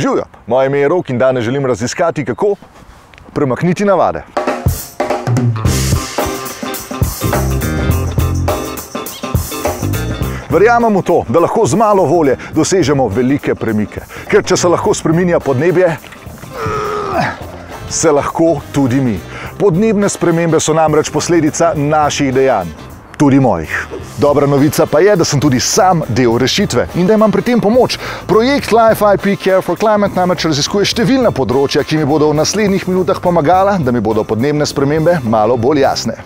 Živijo, moje ime je Rok in danes želim raziskati, kako premakniti navade. Verjamem v to, da lahko z malo volje dosežemo velike premike. Ker če se lahko spreminja podnebje, se lahko tudi mi. Podnebne spremembe so namreč posledica naših dejanj, tudi mojih. Dobra novica pa je, da sem tudi sam del rešitve in da imam pri tem pomoč. Projekt Life IP Care for Climate namreč raziskuje številna področja, ki mi bodo v naslednjih minutah pomagala, da mi bodo podnebne spremembe malo bolj jasne.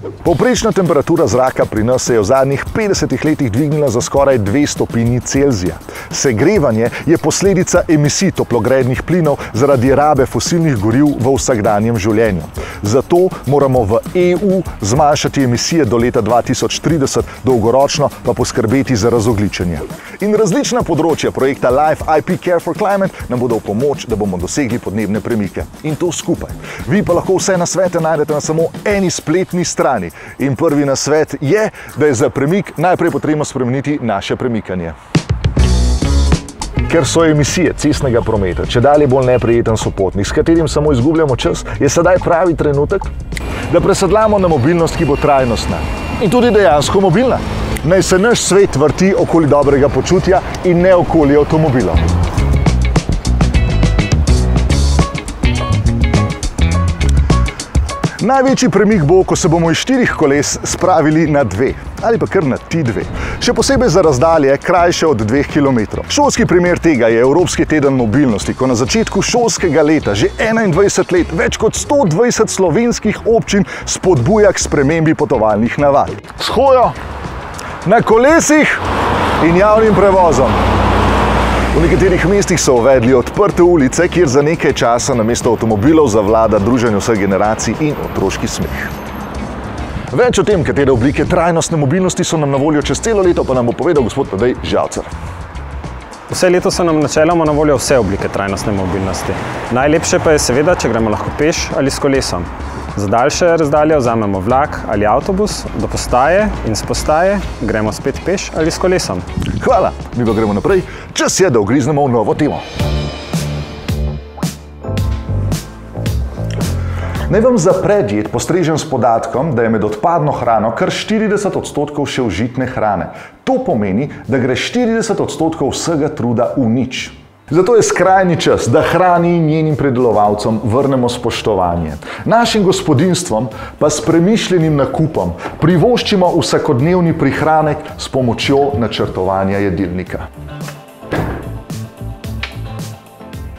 Povprečna temperatura zraka pri nas se je v zadnjih 50 letih dvignila za skoraj 2 stopinji Celzija. Segrevanje je posledica emisij toplogrednih plinov zaradi rabe fosilnih goriv v vsakdanjem življenju. Zato moramo v EU zmanjšati emisije do leta 2030, dolgoročno pa poskrbeti za razogličenje. In različna področja projekta Life IP Care for Climate nam bodo v pomoč, da bomo dosegli podnebne premike. In to skupaj. Vi pa lahko vse na svete najdete na samo eni spletni strani. In prvi na svet je, da je za premik najprej potrebno spremeniti naše premikanje. Ker so emisije cestnega prometa če dalje bolj neprijeten sopotnik, s katerim samo izgubljamo čas, je sedaj pravi trenutek, da presedlamo na mobilnost, ki bo trajnostna in tudi dejansko mobilna. Naj se naš svet vrti okoli dobrega počutja in ne okoli avtomobilov. Največji premik bo, ko se bomo iz štirih koles spravili na dve ali pa kar na ti dve. Še posebej za razdalje krajše od dveh km. Šolski primer tega je Evropski teden mobilnosti, ko na začetku šolskega leta že 21 let več kot 120 slovenskih občin spodbuja k spremembi potovalnih navad. S hojo, na kolesih in javnim prevozom. V nekaterih mestih so uvedli odprte ulice, kjer za nekaj časa namesto avtomobilov zavlada druženje vseh generacij in otroški smeh. Več o tem, katere oblike trajnostne mobilnosti so nam na voljo čez celo leto, pa nam bo povedal gospod Tadej Žalcer. Vse leto so nam načeloma na voljo vse oblike trajnostne mobilnosti. Najlepše pa je seveda, če gremo lahko peš ali s kolesom. Za daljše razdalje vzamemo vlak ali avtobus, do postaje in z postaje gremo spet peš ali s kolesom. Hvala, mi pa gremo naprej. Čas je, da ugriznemo v novo temo. Naj vam za predjed postrežem s podatkom, da je med odpadno hrano kar 40 odstotkov še užitne hrane. To pomeni, da gre 40 odstotkov vsega truda v nič. Zato je skrajni čas, da hrani in njenim predelovalcem vrnemo spoštovanje. Našim gospodinstvom pa s premišljenim nakupom privoščimo vsakodnevni prihranek s pomočjo načrtovanja jedilnika.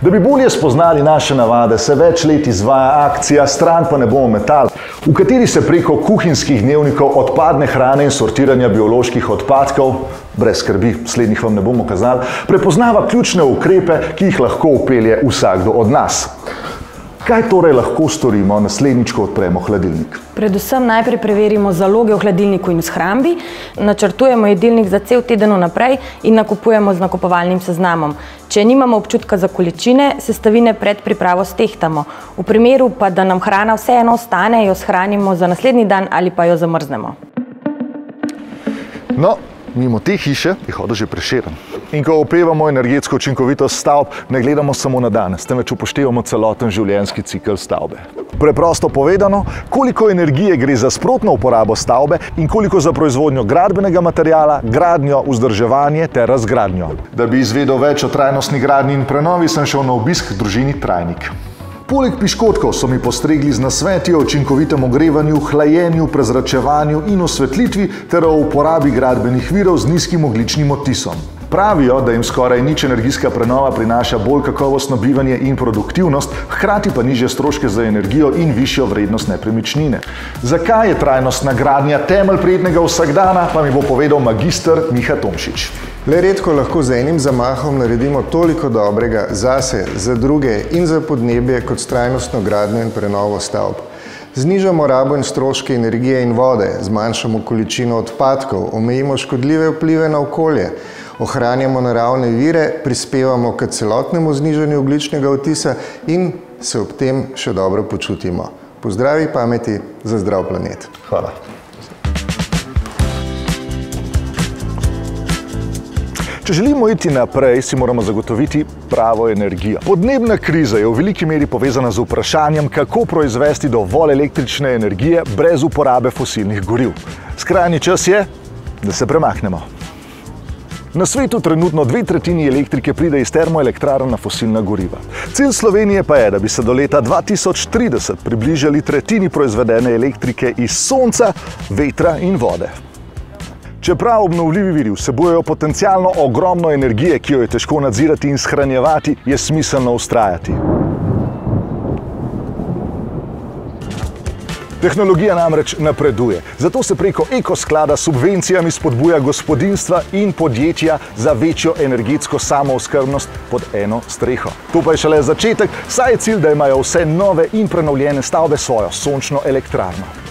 Da bi bolje spoznali naše navade, se več let izvaja akcija Stran pa ne bomo metal, v kateri se preko kuhinjskih dnevnikov odpadne hrane in sortiranja bioloških odpadkov, brez skrbi, slednjih vam ne bomo kazali, prepoznava ključne ukrepe, ki jih lahko upelje vsakdo od nas. Kaj torej lahko storimo naslednjič, ko odpremo hladilnik? Predvsem najprej preverimo zaloge v hladilniku in v shrambi, načrtujemo jedilnik za cel teden naprej in nakupujemo z nakupovalnim seznamom. Če nimamo občutka za količine, sestavine pred pripravo stehtamo. V primeru pa, da nam hrana vseeno ostane, jo shranimo za naslednji dan ali pa jo zamrznemo. No, mimo te hiše je hodil že preširen. In ko opevamo energetsko učinkovitost stavb, ne gledamo samo na danes, temveč upoštevamo celoten življenjski cikl stavbe. Preprosto povedano, koliko energije gre za sprotno uporabo stavbe in koliko za proizvodnjo gradbenega materijala, gradnjo, vzdrževanje ter razgradnjo. Da bi izvedel več o trajnostni gradnji in prenovi, sem šel na obisk družini Trajnik. Poleg piškotkov so mi postregli z nasveti o učinkovitem ogrevanju, hlajenju, prezračevanju in osvetlitvi ter o uporabi gradbenih virov z nizkim ogličnim odtisom. Pravijo, da jim skoraj nič energijska prenova prinaša bolj kakovostno bivanje in produktivnost, hkrati pa nižje stroške za energijo in višjo vrednost nepremičnine. Zakaj je trajnostna gradnja temelj prijetnega vsakdana, pa mi bo povedal magister Miha Tomšič. Le redko lahko z enim zamahom naredimo toliko dobrega zase, za druge in za podnebje kot s trajnostno gradnjo in prenovo stavb. Znižamo rabo in stroške energije in vode, zmanjšamo količino odpadkov, omejimo škodljive vplive na okolje, ohranjamo naravne vire, prispevamo k celotnemu znižanju ogličnega otisa in se ob tem še dobro počutimo. Pozdravi pameti za zdrav planet. Hvala. Če želimo iti naprej, si moramo zagotoviti pravo energijo. Podnebna kriza je v veliki meri povezana z vprašanjem, kako proizvesti dovolj električne energije brez uporabe fosilnih goriv. Skrajni čas je, da se premaknemo. Na svetu trenutno dve tretjini elektrike pride iz termoelektrarn na fosilna goriva. Cilj Slovenije pa je, da bi se do leta 2030 približali tretjini proizvedene elektrike iz sonca, vetra in vode. Čeprav obnovljivi viri vsebujejo potencialno ogromno energije, ki jo je težko nadzirati in shranjevati, je smiselno ustrajati. Tehnologija namreč napreduje, zato se preko ekosklada s subvencijami spodbuja gospodinstva in podjetja za večjo energetsko samooskrbnost pod eno streho. To pa je šele začetek, saj je cilj, da imajo vse nove in prenovljene stavbe svojo sončno elektrarno.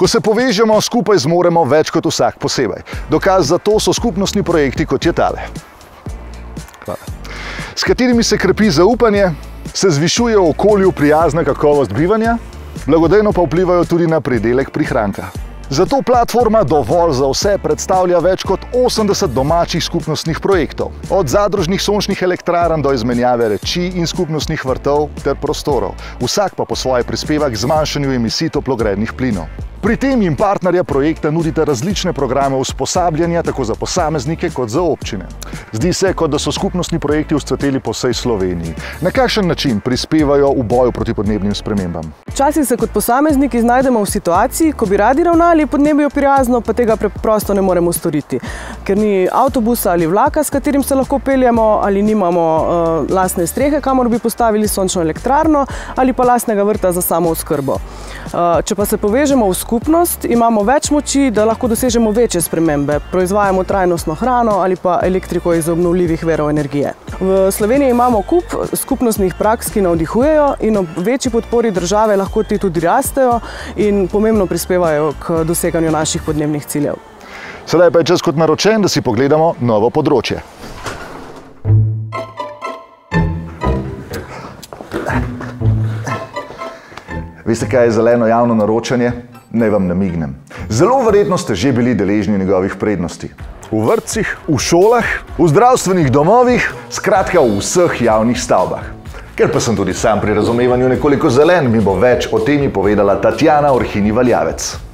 Ko se povežemo, skupaj zmoremo več kot vsak posebej. Dokaz za to so skupnostni projekti kot je tale. Hvala. S katerimi se krepi zaupanje, se zvišuje okolju prijazna kakovost bivanja, blagodejno pa vplivajo tudi na pridelek prihranka. Zato platforma Dovolj za vse predstavlja več kot 80 domačih skupnostnih projektov, od zadružnih sončnih elektrarn do izmenjave reči in skupnostnih vrtov ter prostorov, vsak pa po svoje prispeva k zmanjšanju emisij toplogrednih plinov. Pri tem jim partnerja projekta nudite različne programe usposabljanja tako za posameznike kot za občine. Zdi se, kot da so skupnostni projekti vzcveteli po vsej Sloveniji. Na kakšen način prispevajo v boju proti podnebnim spremembam? Včasih se kot posamezniki znajdemo v situaciji, ko bi radi ravnali podnebju prijazno, pa tega preprosto ne moremo storiti. Ker ni avtobusa ali vlaka, s katerim se lahko peljemo, ali nimamo uh, lastne strehe, kamor bi postavili sončno elektrarno, ali pa lastnega vrta za samo oskrbo. Uh, če pa se povežemo v skupnost, imamo več moči, da lahko dosežemo večje spremembe. Proizvajamo trajnostno hrano ali pa elektriko iz obnovljivih verov energije. V Sloveniji imamo kup skupnostnih praks, ki navdihujejo in ob večji podpori države lahko ti tudi rastejo in pomembno prispevajo k doseganju naših podnebnih ciljev. Sedaj pa je čas kot naročen, da si pogledamo novo področje. Veste, kaj je zeleno javno naročanje? Naj vam namignem. Zelo verjetno ste že bili deležni njegovih prednosti. V vrtcih, v šolah, v zdravstvenih domovih, skratka v vseh javnih stavbah. Ker pa sem tudi sam pri razumevanju nekoliko zelen, mi bo več o temi povedala Tatjana Orhini Valjavec.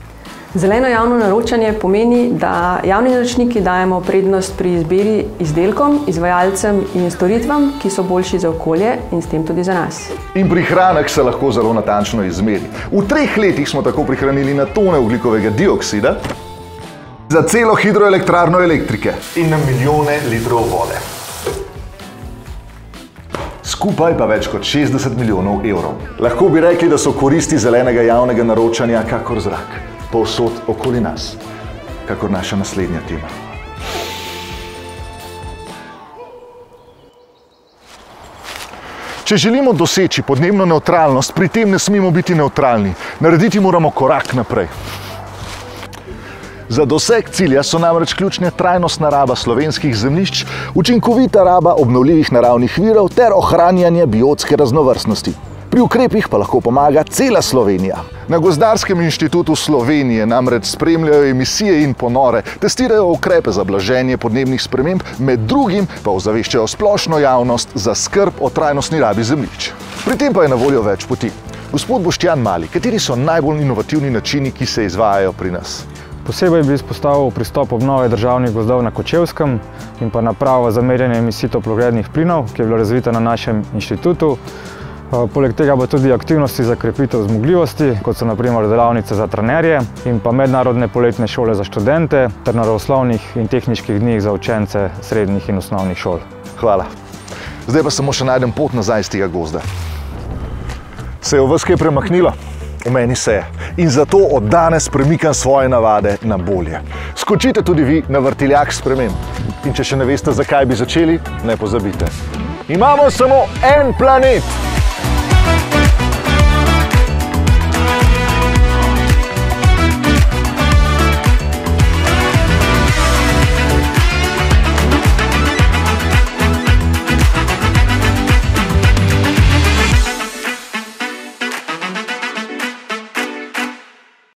Zeleno javno naročanje pomeni, da javni naročniki dajemo prednost pri izbiri izdelkom, izvajalcem in storitvam, ki so boljši za okolje in s tem tudi za nas. In prihranek se lahko zelo natančno izmeri. V treh letih smo tako prihranili na tone oglikovega dioksida za celo hidroelektrarno elektrike in na milijone litrov vode. Skupaj pa več kot 60 milijonov evrov. Lahko bi rekli, da so koristi zelenega javnega naročanja kakor zrak povsod okoli nas, kakor naša naslednja tema. Če želimo doseči podnebno neutralnost, pri tem ne smemo biti neutralni. Narediti moramo korak naprej. Za doseg cilja so namreč ključne trajnostna raba slovenskih zemljišč, učinkovita raba obnovljivih naravnih virov ter ohranjanje biotske raznovrstnosti. Pri ukrepih pa lahko pomaga cela Slovenija. Na Gozdarskem inštitutu Slovenije namreč spremljajo emisije in ponore, testirajo ukrepe za blaženje podnebnih sprememb, med drugim pa ozaveščajo splošno javnost za skrb o trajnostni rabi zemljišč. Pri tem pa je na voljo več poti. Gospod Boštjan Mali, kateri so najbolj inovativni načini, ki se izvajajo pri nas? Posebej bi izpostavil pristop obnove državnih gozdov na Kočevskem in pa napravo za merjenje emisij toplogrednih plinov, ki je bila razvita na našem inštitutu. Poleg tega bo tudi aktivnosti za krepitev zmogljivosti, kot so naprimer delavnice za trenerje in pa mednarodne poletne šole za študente ter naravoslovnih in tehničkih dneh za učence srednjih in osnovnih šol. Hvala. Zdaj pa samo še najdem pot nazaj iz tega gozda. Se je v vas kaj premaknilo? V meni se je. In zato od danes premikam svoje navade na bolje. Skočite tudi vi na vrtiljak sprememb. In če še ne veste, zakaj bi začeli, ne pozabite. Imamo samo en planet!